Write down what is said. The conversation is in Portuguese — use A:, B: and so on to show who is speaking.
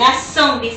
A: negação de